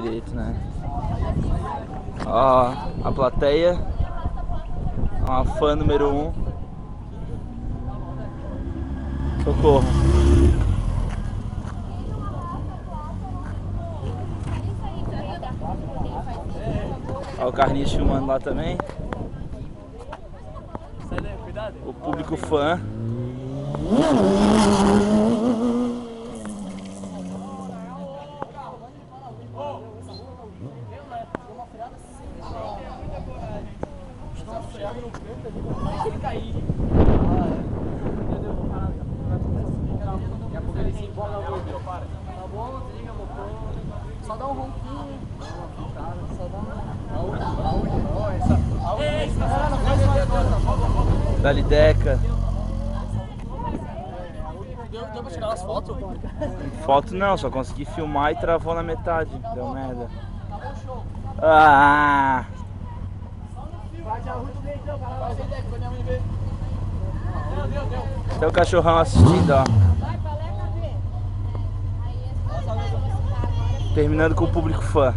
direito, né? Ó, a plateia. Uma fã número um. Socorro. Ó, o Carlinhos filmando lá também. O público fã. Só dá um ronquinho. Só dá. Deu, deu pra tirar as fotos? Foto não, só consegui filmar e travou na metade. Deu merda. Ah! Tem o cachorrão assistindo, ó. Terminando com o público fã.